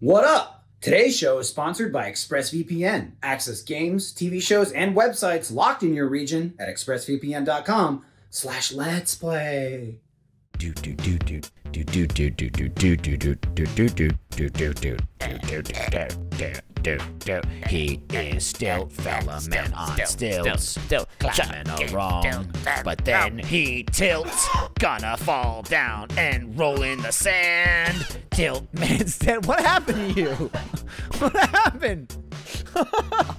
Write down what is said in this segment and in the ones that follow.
What up? Today's show is sponsored by ExpressVPN. Access games, TV shows, and websites locked in your region at expressvpn.com slash let's play. do do do do do do do do do do do do do do do do do do do do do do do he is Stilt Fella man on stilts still climbing along but then he tilts gonna fall down and roll in the sand. Tilt man stand what happened to you? What happened?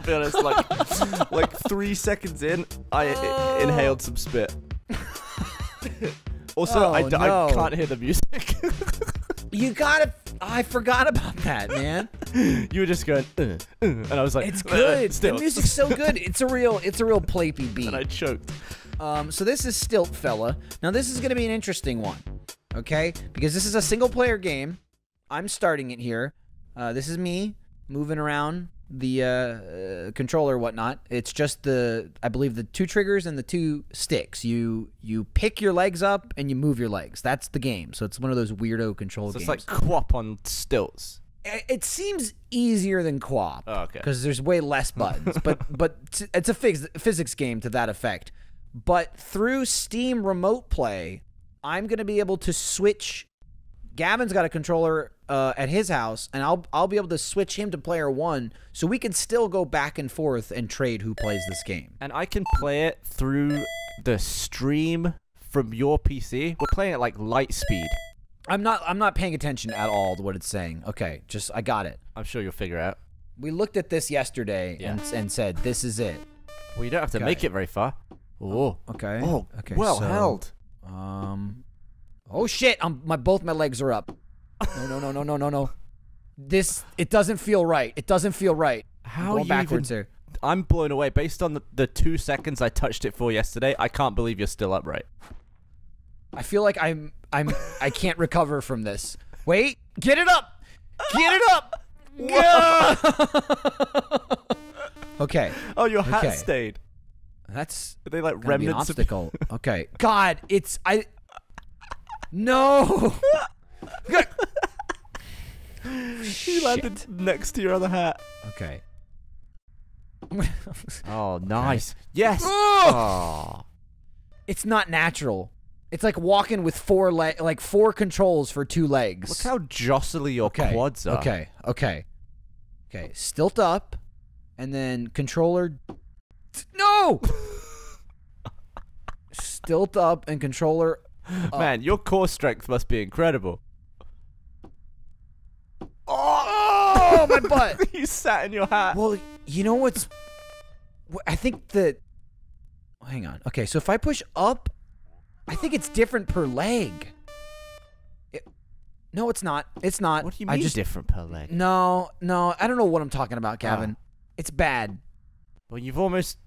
Be honest, like like three seconds in, I i- oh. inhaled some spit. Also, I, Oh, I no. can't hear the music. you gotta i forgot about that man you were just going, uh, uh, and I was like, it's "Uh, good Still. the music's so good it's a real it's a real playpy beat and I choked. Um, so this is Stilt Fella. Now this is going to be an interesting one, okay? Because this is a single player game. I'm starting it here. Uh, this is me moving around the uh, uh, controller, whatnot. It's just the, I believe, the two triggers and the two sticks. You you pick your legs up and you move your legs. That's the game. So it's one of those weirdo control So games. it's like QWOP on stilts. It seems easier than co-op Oh, okay. because there's way less buttons but but it's a physics game to that effect but through steam remote play i'm going to be able to switch gavin's got a controller uh, at his house and i'll i'll be able to switch him to player one so we can still go back and forth and trade who plays this game And I can play it through the stream from your PC. We're playing it like light speed. i'm not i'm not paying attention at all to what it's saying okay just i got it I'm sure you'll figure it out. we looked at this yesterday and, and said this is it Well, you don't have to Okay. make it very far. Oh. okay Oh, okay well so- held. Um. Oh shit! I'm my both my legs are up. No no no no no no no. This it doesn't feel right. It doesn't feel right. How Going you backwards even- here. I'm blown away. Based on the, the two seconds I touched it for yesterday, I can't believe you're still upright. I feel like I'm I'm I can't recover from this. Wait, get it up. Get it up. okay, Oh, your hat Okay. stayed. that's Are they like gonna be an remnants obstacle. okay, God, it's I. No. You landed next to your other hat. okay. Oh, nice. Yes. Oh. it's not natural. It's like walking with four leg, like four controls for two legs. Look how jostly your okay. quads are. Okay. Okay. Okay. Stilt up, and then controller. No. Stilt up and controller. Man, your core strength must be incredible. Oh, my butt. you sat in your hat. Well, you know what's? I think that. Hang on. Okay, so if I push up, I think it's different per leg. It- no, it's not. It's not. What do you mean? I just different per leg? no, no. I don't know what I'm talking about, Gavin. Oh. It's bad. Well, you've almost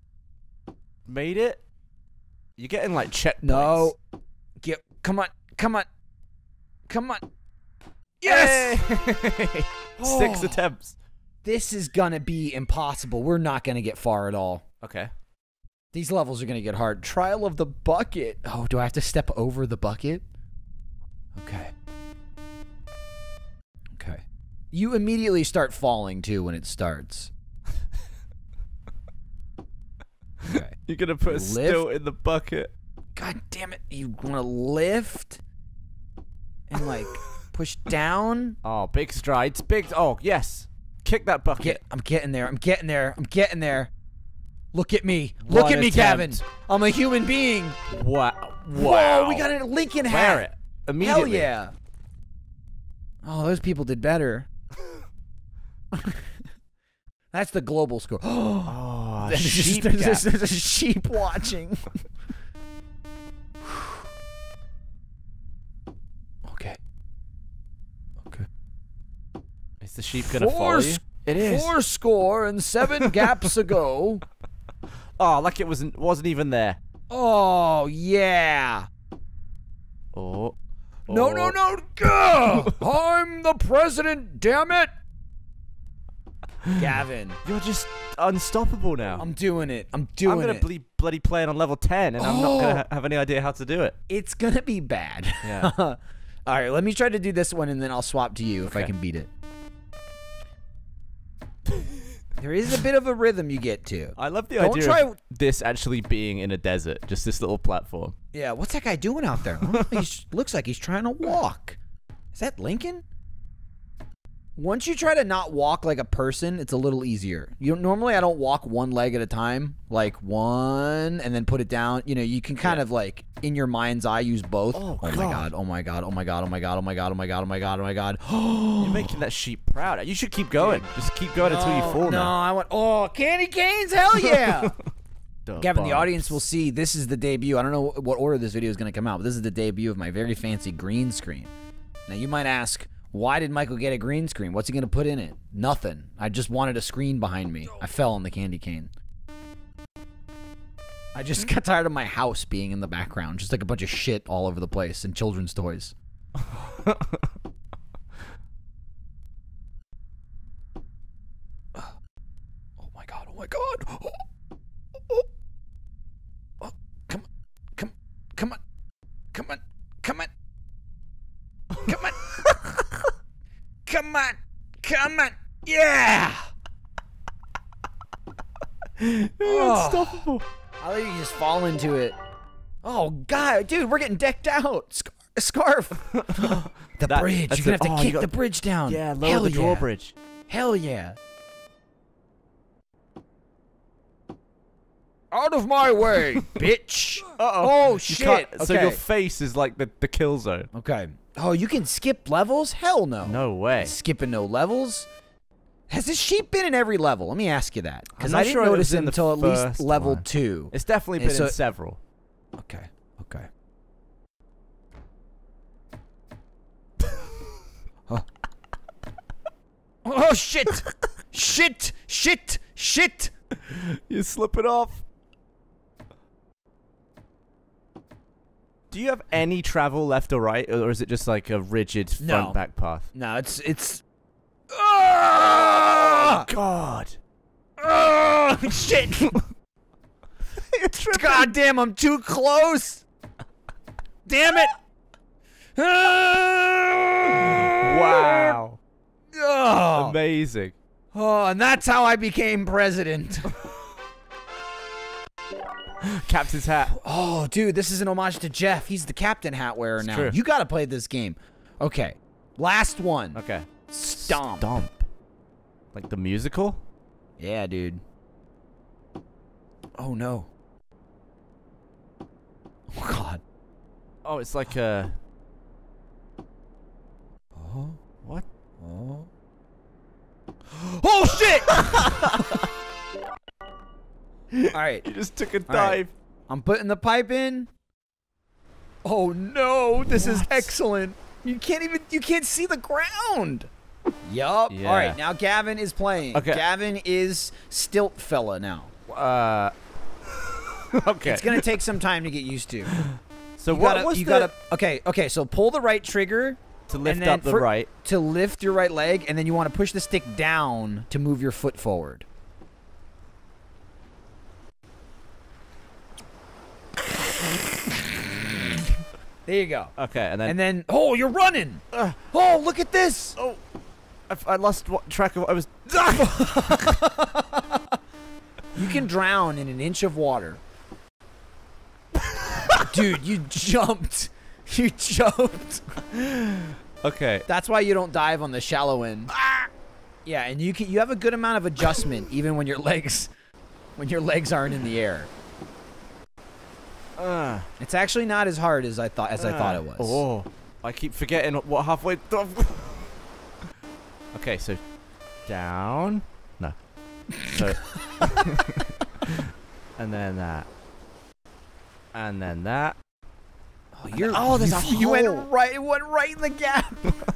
made it. You're getting like checkpoints. No. Get. Come on. Come on. Come on. Yes. Six Oh. attempts. This is gonna be impossible. We're not gonna get far at all. Okay. These levels are gonna get hard. Trial of the bucket. Oh, do I have to step over the bucket? Okay. Okay. You immediately start falling too when it starts. Okay. You're gonna put a Lift. stilt in the bucket. God damn it. You want to lift and like push down? Oh, big strides. Big. Oh, yes. Kick that bucket. Get, I'm getting there. I'm getting there. I'm getting there. Look at me. Look One at me, Gavin. I'm a human being. Wow. Whoa, Wow. we got a Lincoln hat. Wear it immediately. Hell yeah. Oh, those people did better. That's the global score. Oh, There's, sheep there's, gap. there's a sheep watching. okay. Okay. Is the sheep gonna follow you? It is. Four score and seven gaps ago. Oh, like it wasn't wasn't even there. Oh yeah. Oh. No, no, Oh. no. Gah! I'm the president, damn it. Gavin, You're just unstoppable now. I'm doing it. I'm doing it. I'm gonna it. be bloody playing on level 10 and I'm not Oh. gonna ha- have any idea how to do it. it's gonna be bad. Yeah. All right, let me try to do this one and then I'll swap to you if I can beat it. There is a bit of a rhythm you get to. I love the Don't idea try- of this actually being in a desert, just this little platform. Yeah, what's that guy doing out there? He looks like he's trying to walk. Is that Lincoln? Once you try to not walk like a person, it's a little easier. You normally I don't walk one leg at a time, like one and then put it down. You know, you can kind of like in your mind's eye use both. Oh, oh, my God. god! Oh my god! Oh my god! Oh my god! Oh my god! Oh my god! Oh my god! Oh my god! You're making that sheep proud. You should keep going. Just keep going until you fall no, now. I want. Oh, candy canes! Hell yeah! The Gavin, the audience will see this is the debut. I don't know what order this video is going to come out, but this is the debut of my very fancy green screen. Now, you might ask, why did Michael get a green screen? What's he going to put in it? Nothing. I just wanted a screen behind me. I fell on the candy cane. I just got tired of my house being in the background, just like a bunch of shit all over the place and children's toys. Oh my god, oh my god. Oh, oh, oh. Come on, come, come on, come on, come on, come on, come on, come on, yeah. Oh. Unstoppable. I think you just fall into it. Oh god, dude, we're getting decked out. Scar- scarf. the That- bridge. You're gonna have to Oh, kick got- the bridge down. Yeah, lower Hell the yeah. drawbridge. Hell yeah. Out of my way, bitch. Uh-oh. Oh, shit. can't- So your face is like the, the kill zone. Okay. Oh, you can skip levels? Hell no. No way. Skipping no levels? Has this sheep been in every level? Let me ask you that. Because I didn't sure it notice it in until at least level one. two. It's definitely been so- in several. Okay. Okay. oh. oh shit! shit! Shit! Shit! You're slipping off. Do you have any travel left or right, or is it just like a rigid front No. back path? No, it's it's. Ah! God. Ah! shit! God damn, I'm too close. Damn it! Ah! Wow. Oh. Amazing. oh, and that's how I became president. Captain's hat. Oh, dude, this is an homage to Jeff. He's the captain hat wearer now. true. You got to play this game. Okay, last one. Okay. Stomp. Stomp. Like the musical? Yeah, dude. Oh no. Oh God. Oh, it's like a. Oh. What? Oh. Oh shit! All right, You just took a right. dive. I'm putting the pipe in. Oh no, this is excellent. You can't even you can't see the ground. Yup. Yeah. All right, now Gavin is playing. Okay. Gavin is stilt fella now. Uh. okay. It's gonna take some time to get used to. so You what gotta, was you the gotta okay, okay, so pull the right trigger to lift up the for- right? to lift your right leg, and then you want to push the stick down to move your foot forward. There you go. Okay, and then And then, oh, you're running. Ugh. oh, look at this. oh, I lost what track of. I was. You can drown in an inch of water. Dude, you jumped. You jumped. Okay. That's why you don't dive on the shallow end. Ah! Yeah, and you can you have a good amount of adjustment even when your legs when your legs aren't in the air. Uh, It's actually not as hard as I thought as I thought it was. Oh, I keep forgetting what halfway. okay, so down. No. So. and then that. And then that. Oh, you're Oh, there's you, a you went right it went right in the gap.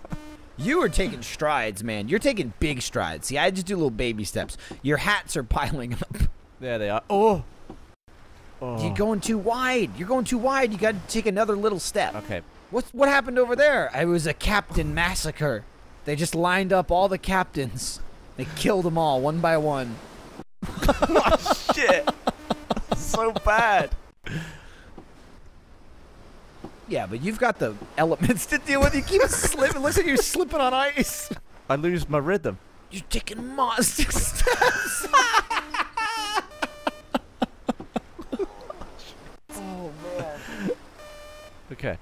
you were taking strides, man. You're taking big strides. See, I just do little baby steps. Your hats are piling up. There they are. Oh. Oh. You're going too wide. You're going too wide. You got to take another little step. Okay. What what happened over there? It was a captain massacre. They just lined up all the captains. They killed them all one by one. oh, Shit. so bad. Yeah, but you've got the elements to deal with. You keep slipping. Looks like you're slipping on ice. I lose my rhythm. You're taking monster steps. Okay.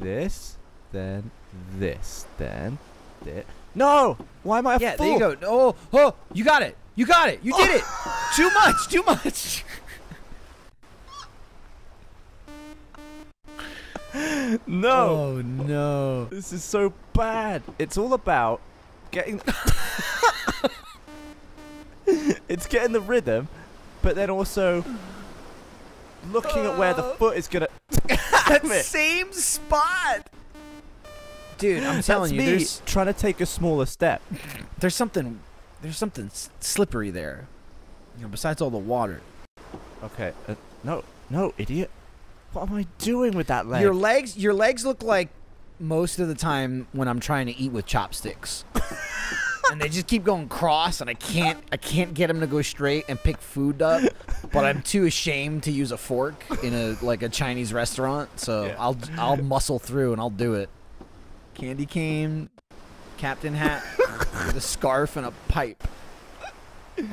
This, then this, then this. No! Why am I yeah, fool? there you go. Oh, oh, you got it. You got it. You did it. too much. Too much. No! Oh no. This is so bad. It's all about getting. it's getting the rhythm, but then also looking at where the foot is gonna. Damn it. Same spot. Dude, I'm telling That's you, me there's trying to take a smaller step. there's something there's something s- slippery there. You know, besides all the water. Okay. Uh, no, no, idiot. What am I doing with that leg? Your legs, your legs look like most of the time when I'm trying to eat with chopsticks. and they just keep going cross and I can't I can't get them to go straight and pick food up, but I'm too ashamed to use a fork in a like a Chinese restaurant, so Yeah. I'll I'll muscle through and I'll do it. Candy cane, captain hat, with a scarf and a pipe.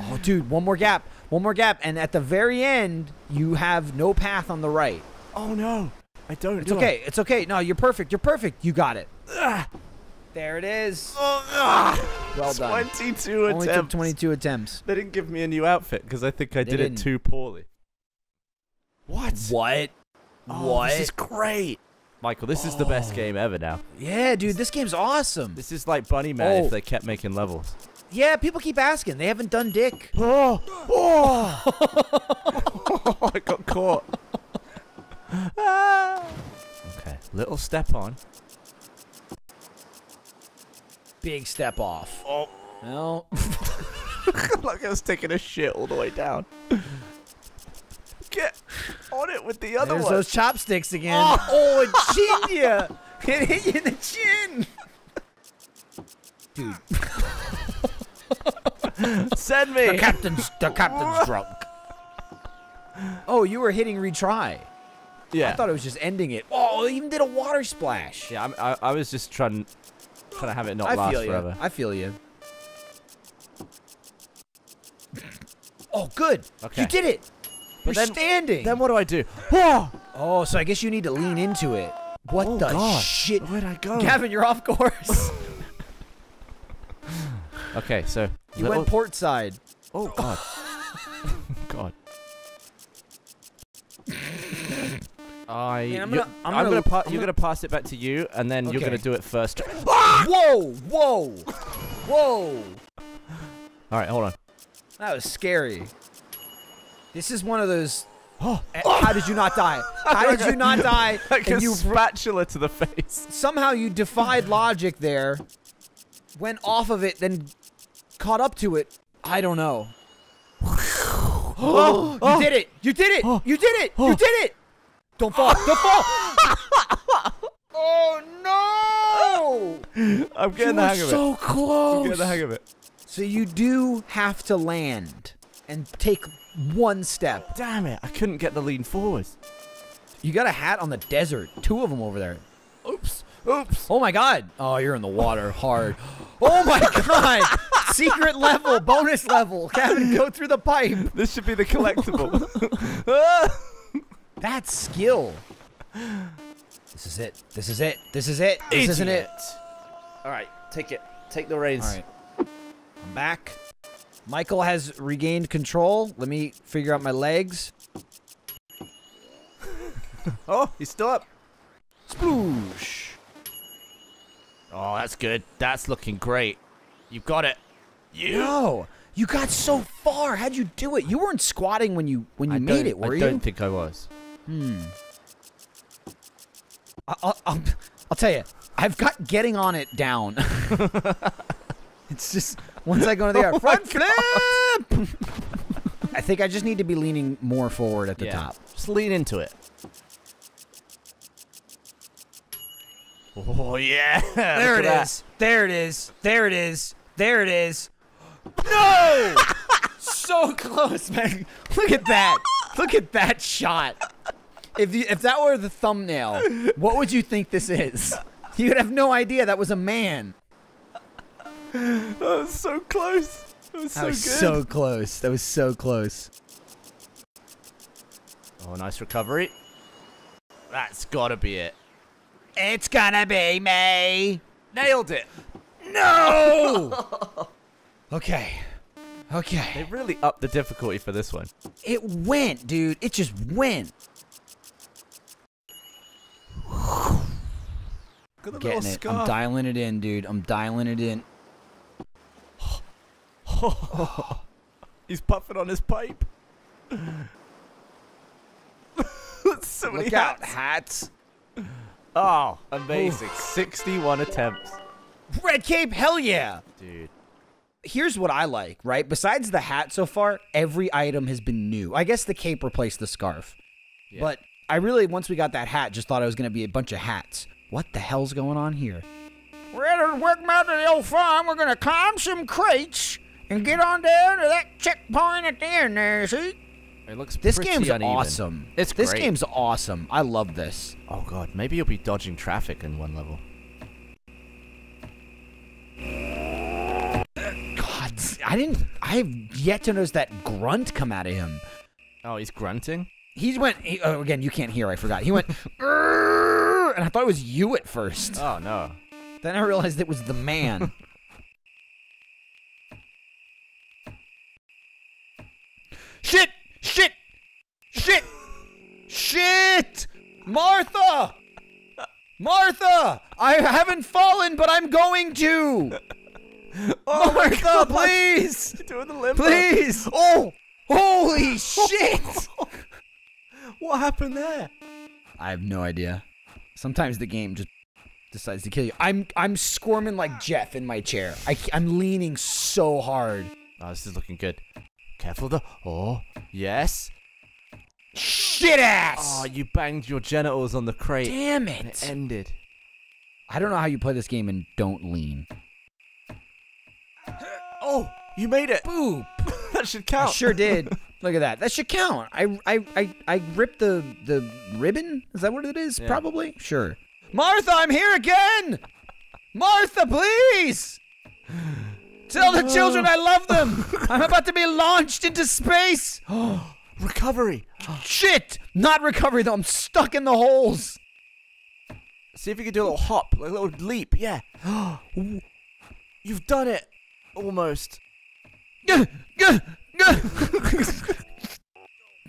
Oh dude, one more gap. One more gap and at the very end you have no path on the right. oh no, I don't. It's do I? okay. It's okay. No, you're perfect. You're perfect. You got it. There it is. Oh, ah, Well done. 22 Only took attempts. 22 attempts. They didn't give me a new outfit because I think I They did it didn't. too poorly. What? What? Oh, This is great. Michael, this is the best game ever now. Yeah, dude, this game's awesome. This is like Bunny Man Oh. if they kept making levels. Yeah, people keep asking. They haven't done Dick. Oh! Oh! I got caught. Ah. Okay, little step on. Big step off. Oh. No. like I was taking a shit all the way down. Get on it with the other There's one. those chopsticks again. Oh. Oh, it chinned you. It hit you in the chin. Dude, Send me. the captain's the captain's drunk. Oh, you were hitting retry. yeah. I thought it was just ending it. Oh, it even did a water splash. yeah, I'm, I, I was just trying, trying to have it not I last feel you. forever. I feel you. Oh, good. Okay. You did it. You're then- standing. Then what do I do? Oh, oh, so I guess you need to lean into it. What Oh, the God. shit? Where'd I go? Gavin, you're off course. Okay, so you little- went port side. Oh. God. I. I'm gonna- I'm I'm gonna- pa- I'm you're gonna- gonna pass it back to you, and then you're gonna do it first. Whoa, whoa, whoa. All right, hold on. That was scary. This is one of those. Oh, How did you not die? How did you not die? like a And you spatula to the face. somehow you defied logic there, went off of it, then caught up to it. I don't know. oh, you did it! You did it! You did it! You did it! Don't fall! Don't fall! oh no! I'm You getting the hang of so it. I'm close. getting the hang of it. So you do have to land and take one step. Damn it! I couldn't get the lean forward. You got a hat on the desert. Two of them over there. Oops. Oops. Oh my god. Oh, you're in the water hard. Oh my god. Secret level, bonus level. Kevin, go through the pipe. This should be the collectible. That's skill. This is it. This is it. This is it. This isn't it. All right, take it. Take the reins. All right. I'm back. Michael has regained control. Let me figure out my legs. Oh, he's still up. Sploosh. Oh, that's good. That's looking great. You've got it. You. No. You got so far. How'd you do it? You weren't squatting when you when you I made it, were I you? I don't think I was. Hmm. I- I'll, I'll, I'll tell you, I've got getting on it down. it's just once I go into the air, front flip. I think I just need to be leaning more forward at the yeah. top. Just lean into it. Oh yeah. There it is. it at that. is. There it is. There it is. There it is. No! so close, man. Look at that. Look at that shot. If you, if that were the thumbnail, what would you think this is? You'd have no idea that was a man. That was so close. That was so That was good. so close. That was so close. Oh, nice recovery. That's gotta be it. It's gonna be me. Nailed it. No. okay. Okay. They really upped the difficulty for this one. It went, dude. It just went. Look at Getting it. I'm dialing it in, dude. I'm dialing it in. He's puffing on his pipe. so many Look out, hats. hats. Oh, amazing. 61 attempts. Red cape, hell yeah. Dude. Here's what I like, right? Besides the hat so far, every item has been new. I guess the cape replaced the scarf. Yeah. But I really, once we got that hat, just thought it was going to be a bunch of hats. What the hell's going on here? We're at the work out to the old farm. We're going to climb some crates and get on down to that checkpoint at the end there, see? It looks This game's uneven. awesome. It's This great. game's awesome. I love this. Oh god, maybe you'll be dodging traffic in one level. God, I didn't. I have yet to notice that grunt come out of him. Oh, he's grunting? He went. He, oh, again, you can't hear. I forgot. He went. And I thought it was you at first. Oh no. Then I realized it was the man. shit! Shit! Shit! Shit! Martha! Martha! I haven't fallen, but I'm going to! Oh Martha, God. please! Doing the limbo. Please! Oh! Holy shit! What happened there? I have no idea. Sometimes the game just decides to kill you. I'm I'm squirming like Jeff in my chair. I, am leaning so hard. Oh, this is looking good. Careful of the. Oh, yes. Shit ass! Oh, you banged your genitals on the crate. Damn And it it! ended. I don't know how you play this game and don't lean. Oh, you made it. Boop! that should I count. sure did. Look at that. That should count. I I I, I ripped the the ribbon. Is that what it is? Yeah. Probably. Sure. Martha, I'm here again. Martha, please. Tell the children I love them. I'm about to be launched into space. Recovery. Shit! Not recovery though. I'm stuck in the holes. See if you can do a little hop, like a little leap. Yeah. You've done it. Almost.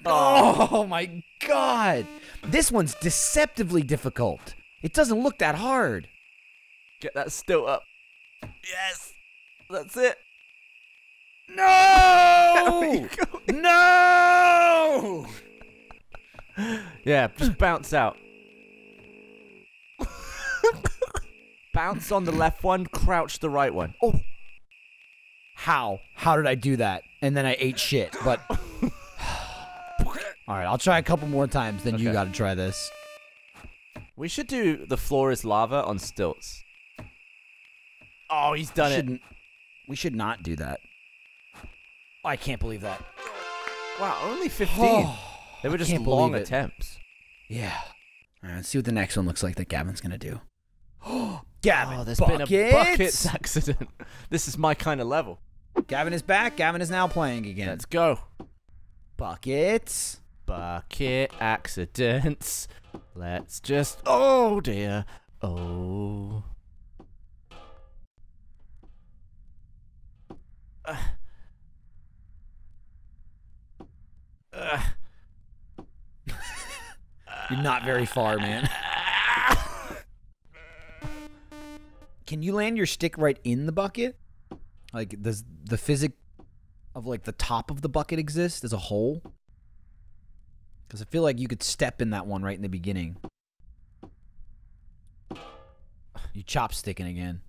oh my god! This one's deceptively difficult. It doesn't look that hard. Get that stilt up. Yes. That's it. No! no! Yeah, just bounce out. bounce on the left one, crouch the right one. Oh, How? How did I do that? And then I ate shit. But all right, I'll try a couple more times. Then you got to try this. we should do the floor is lava on stilts. Oh, he's done it. We should not do that. I can't believe that. Wow, only 15. Oh, they were just long attempts. Yeah. All right, let's see what the next one looks like that Gavin's gonna do. Gavin, Oh, there's been a buckets accident. This is my kind of level. Gavin is back. Gavin is now playing again. Let's go. buckets. Bucket accidents. Let's just. Oh dear. Oh. Uh. Uh. You're not very far, man. Can you land your stick right in the bucket? Like, does the physic of like the top of the bucket exist as a hole? Because I feel like you could step in that one right in the beginning. You chopsticking again.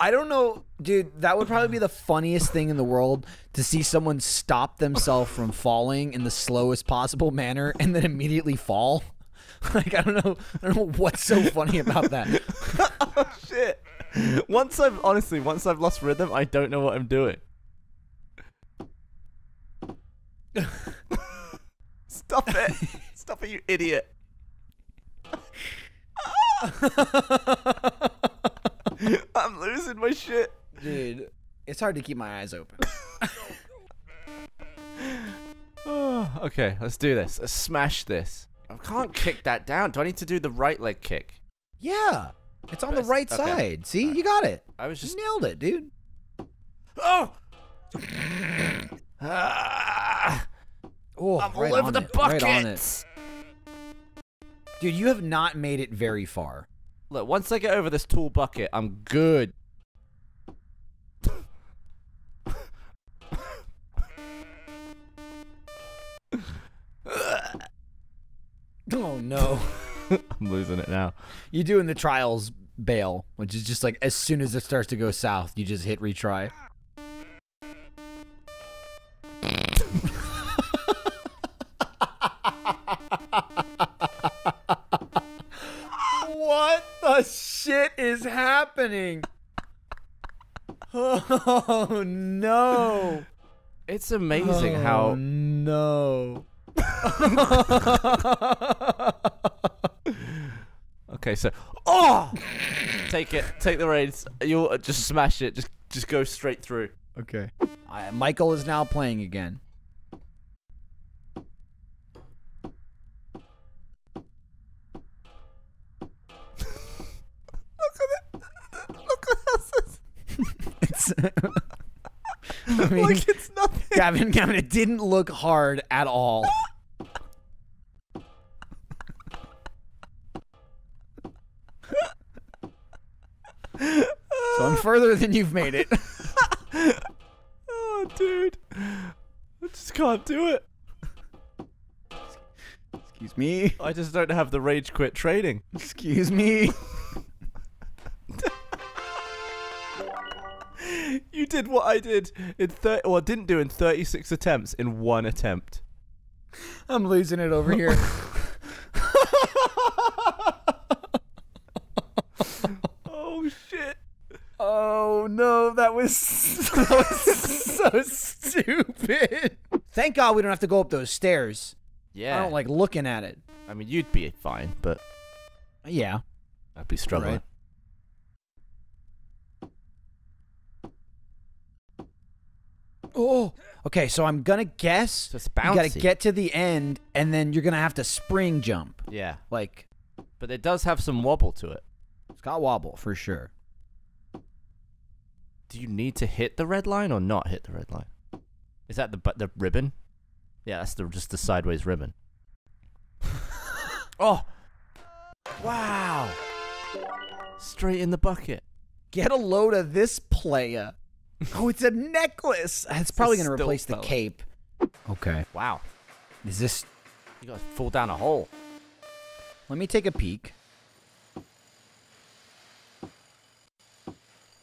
I don't know, dude. That would probably be the funniest thing in the world to see someone stop themselves from falling in the slowest possible manner and then immediately fall. Like I don't know, I don't know what's so funny about that. oh Shit. Once I've honestly, once I've lost rhythm, I don't know what I'm doing. Stop it. Stop it, you idiot. I'm losing my shit. Dude, it's hard to keep my eyes open. okay, let's do this. Let's smash this. I can't kick that down. Do I need to do the right leg kick? Yeah. It's on the right okay. side. See? You got it. I was You just. nailed it, dude. Oh! Ah, Oh, I'm right all over the it, right buckets. Dude, you have not made it very far. Look, once I get over this tool bucket, I'm good. Oh no. I'm losing it now. You're doing the trials bail, which is just like as soon as it starts to go south, you just hit retry. what the shit is happening? Oh no. It's amazing Oh, how no. Okay, so oh, take it, take the reins. You'll uh, just smash it. Just, just go straight through. Okay. Uh, Michael is now playing again. Look at it. Look at this. It's, I mean, Like it's nothing. Gavin, Gavin, it didn't look hard at all. Further than you've made it. Oh, dude, I just can't do it. Excuse me. I just don't have the rage quit trading. Excuse me. You did what I did in thirty, or didn't do in thirty-six attempts in one attempt. I'm losing it over here. Oh shit! Oh no, that was that was so stupid. Thank God we don't have to go up those stairs. Yeah, I don't like looking at it. I mean, you'd be fine, but Yeah. I'd be struggling. Right. Oh. Okay, so I'm gonna guess So it's you gotta get to the end, and then you're gonna have to spring jump. Yeah, Like but it does have some wobble to it. It's got Wobble for sure. Do you need to hit the red line or not hit the red line? Is that the bu- the ribbon? Yeah, that's the just the sideways ribbon. oh, wow! Straight in the bucket. Get a load of this playa. Oh, it's a necklace. It's probably gonna stilt replace the cape. Okay. Wow, Is this? you gotta fall down a hole. Let me take a peek.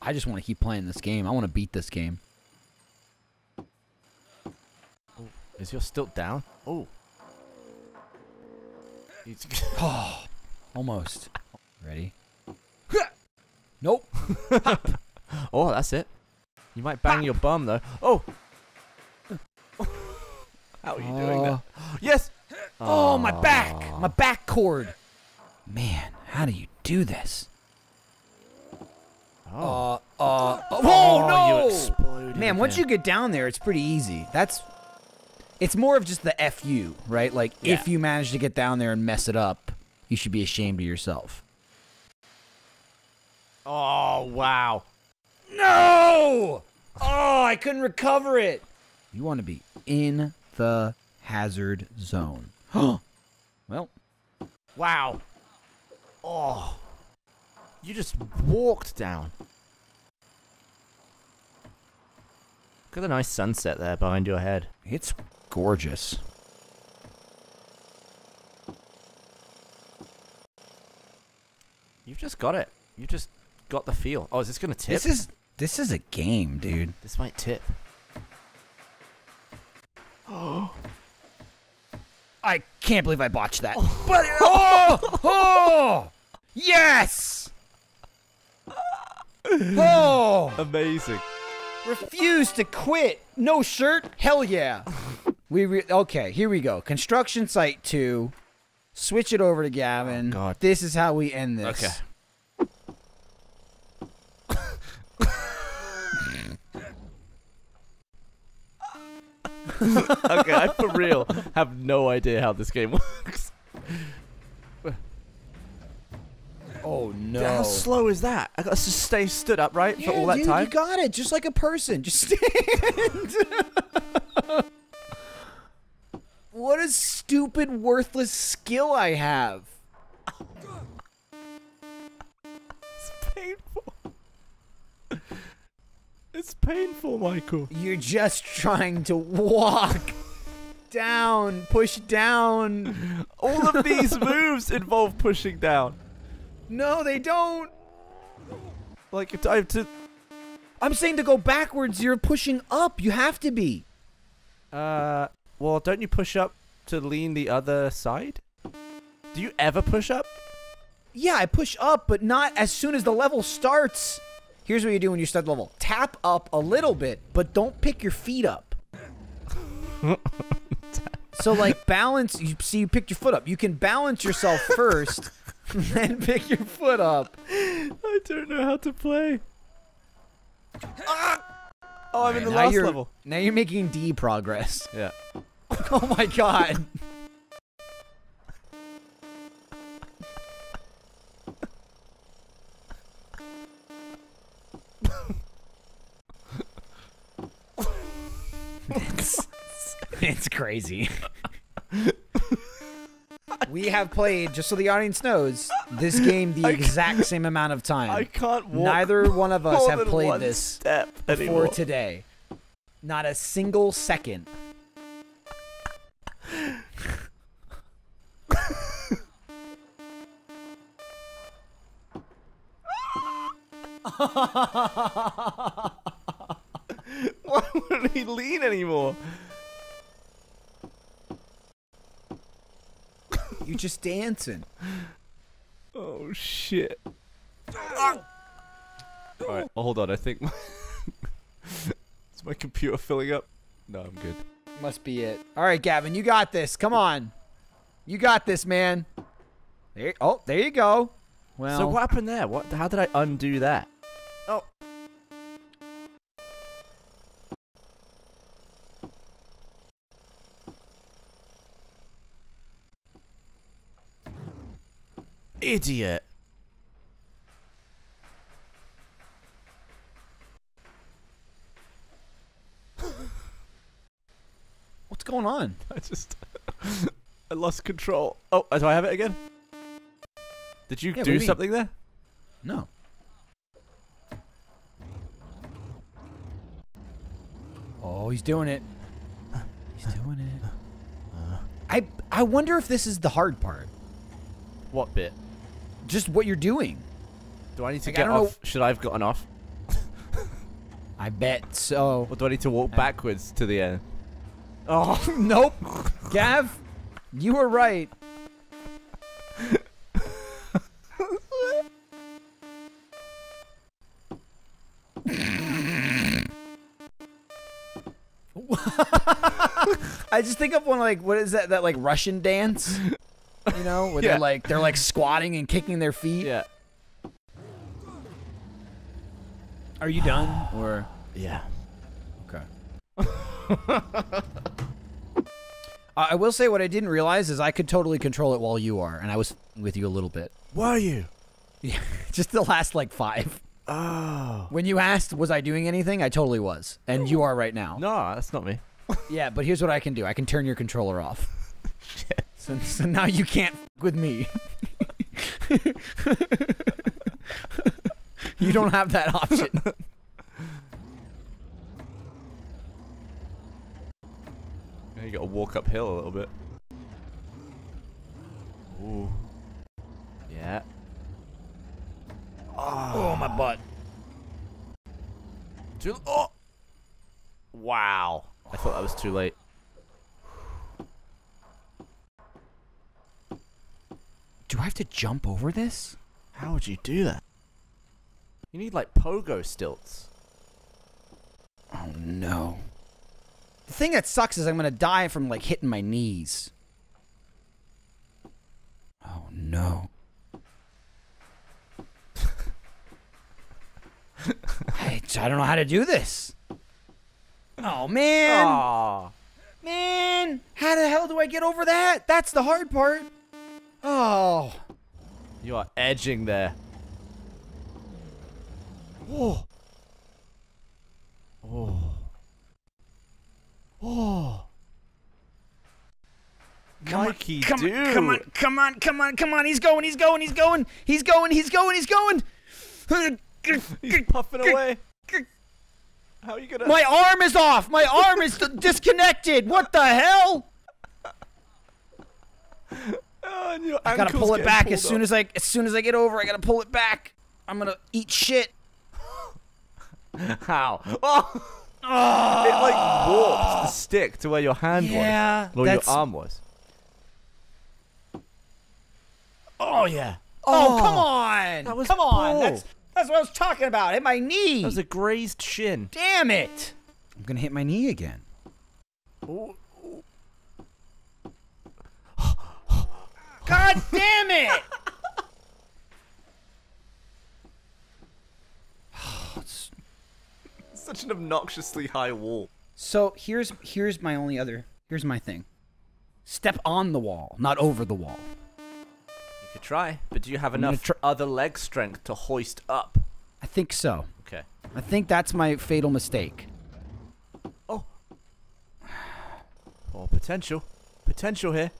I just want to keep playing this game. I want to beat this game. Oh, is your stilt down? Oh. Oh, almost. Ready? Nope. oh, that's it. You might bang your bum though. Oh. How are you doing that? Yes. Oh, my back. My back cord. Man, how do you do this? Oh, Uh, uh, oh, Oh, no! you exploded Man, once you get down there, it's pretty easy. That's. It's more of just the fu, right? Like, if you manage to get down there and mess it up, you should be ashamed of yourself. Oh wow. No! Oh, I couldn't recover it. You want to be in the hazard zone. well, Wow. Oh. You just walked down. Look at the nice sunset there behind your head. it's gorgeous. You've just got it. You just got the feel. Oh, is this gonna tip? This is this is a game, dude. This might tip. Oh. I can't believe I botched that. But oh, oh, yes. Oh, Amazing. refuse to quit. No shirt. Hell yeah. We re- okay. Here we go. Construction site two. Switch it over to Gavin. Oh, God. This is how we end this. Okay. okay, I for real have no idea how this game works. Oh no. How slow is that? I got to just stay stood up, right, for all that dude, time. You got it, just like a person. Just stand. what a stupid, worthless skill I have. It's painful. It's painful, Michael. You're just trying to walk down, push down. All of these moves involve pushing down. No, they don't. Like I have to. I'm saying to go backwards, you're pushing up. You have to be. Uh, well, don't you push up to lean the other side? Do you ever push up? Yeah, I push up, but not as soon as the level starts. Here's what you do when you start the level tap up a little bit, but don't pick your feet up. so, like, balance, you see, you picked your foot up. You can balance yourself first, then pick your foot up. I don't know how to play. Ah! Oh, I'm in the last level. Now you're making D progress. Yeah. Oh my god. it's, it's crazy. we have played, just so the audience knows, this game the I exact same amount of time. I can't walk. Neither one of us have played this step before anymore. today. Not a single second. Why wouldn't he lean anymore? Just dancing. Oh shit. Ah! Alright, oh, hold on, I think my Is my computer filling up? No, I'm good. Must be it. All right, Gavin, you got this. Come on. You got this, man. There, oh, there you go. Well, so what happened there? What how did I undo that? Idiot. what's going on? I just I lost control. Oh, uh, do I have it again? Did you Yeah, do do you mean? something there? No. Oh, he's doing it. He's doing it. I I wonder if this is the hard part. What bit? Just what you're doing. Do I need to Like, get don't know- off? Should I have gotten off? I bet so. Or do I need to walk backwards to the end? Oh, nope. Gav, you were right. I just think of one like what is that that like Russian dance? You know, where Yeah. they're like they're like squatting and kicking their feet. Yeah. Are you done or Yeah. Okay. Uh, I will say what I didn't realize is I could totally control it while you are, and I was with you a little bit. Were you? Yeah, Just the last like five. Oh. When you asked, was I doing anything? I totally was, and you are right now. No, that's not me. Yeah, but here's what I can do: I can turn your controller off. So, so now you can't f- with me. you don't have that option. You gotta walk uphill a little bit. Ooh. Yeah. Ah. Oh my butt. Too oh. Wow. I thought that was too late. Do I have to jump over this? How would you do that? You need like pogo stilts. Oh no. The thing that sucks is I'm gonna die from like hitting my knees. Oh no. I, I don't know how to do this. Oh man. Aw. Man, how the hell do I get over that? That's the hard part. Oh. You are edging there. Oh. Oh. Oh. Mikey, come dude. on, come on, come on, come on, come on. He's going, he's going, he's going, he's going, he's going, he's going. He's puffing away. How are you gonna? My arm is off. My arm is disconnected. What the hell? Oh, and your I gotta pull it back as soon as I as soon as I get over. I gotta pull it back. I'm gonna eat shit. How? Oh. It like warped the stick to where your hand Yeah, was, or your arm was. Oh yeah. Oh, oh, come on! That was come on! bull. That's that's what I was talking about. Hit my knee. That was a grazed shin. Damn it! I'm gonna hit my knee again. God damn it! Such an obnoxiously high wall. So here's here's my only other here's my thing. Step on the wall, not over the wall. You could try, but do you have gonna enough tr- other leg strength to hoist up? I think so. Okay. I think that's my fatal mistake. Oh. Oh, potential. Potential here.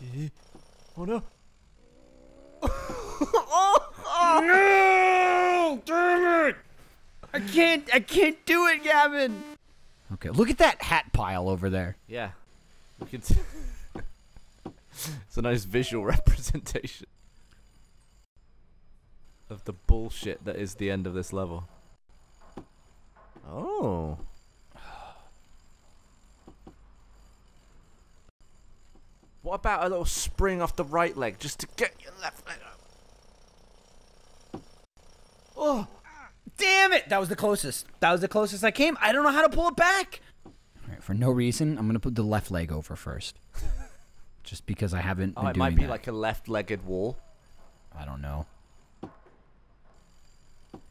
Yeah. Oh no. No! Damn it! I can't I can't do it, Gavin. Okay, look at that hat pile over there. Yeah. We can t- it's a nice visual representation of the bullshit that is the end of this level. Oh. What about a little spring off the right leg just to get your left leg up? Oh, Damn it! That was the closest. That was the closest I came. I don't know how to pull it back. All right, for no reason, I'm gonna put the left leg over first, just because I haven't oh it might be that. like a left-legged wall. I don't know.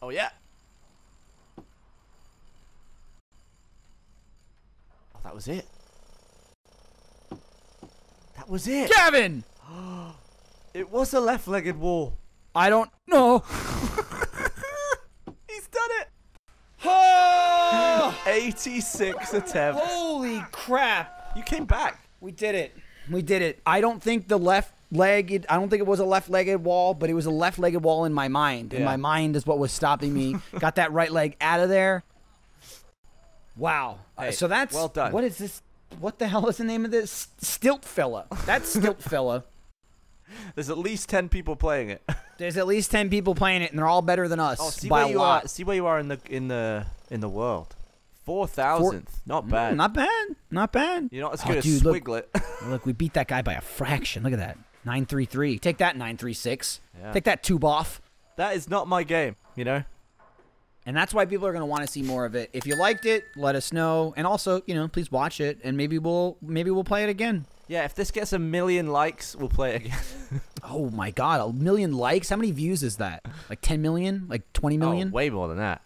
Oh yeah. Oh, that was it. That was it. Gavin, It was a left-legged wall. I don't know. He's done it. Oh! 86 attempts. Holy crap! You came back. We did it. We did it. I don't think the left legged. I don't think it was a left-legged wall, but it was a left-legged wall in my mind. And my mind is what was stopping me. Got that right leg out of there. Wow. Uh, so that's well done. What is this? What the hell is the name of this? Stilt fella. That's stilt fella. There's at least 10 people playing it. There's at least ten people playing it, and they're all better than us Oh, see by where a you lot. are. See where you are in the in the in the world. 4,000th. Not bad. Mm, not bad. Not bad. You're not as Oh, good as dude, look. Swiglet. Look, we beat that guy by a fraction. Look at that. 933. Take that 936. Yeah. Take that tube off. that is not my game, you know? And that's why people are going to want to see more of it. If you liked it, let us know. And also, you know, please watch it and maybe we'll maybe we'll play it again. Yeah, if this gets a million likes, we'll play it again. Oh my god, a million likes? How many views is that? Like 10 million? Like 20 million? Oh, way more than that.